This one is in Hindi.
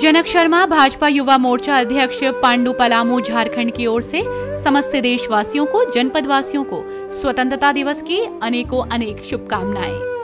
जनक शर्मा, भाजपा युवा मोर्चा अध्यक्ष पांडु पलामू झारखंड की ओर से समस्त देशवासियों को जनपद वासियों को स्वतंत्रता दिवस की अनेकों अनेक शुभकामनाएँ।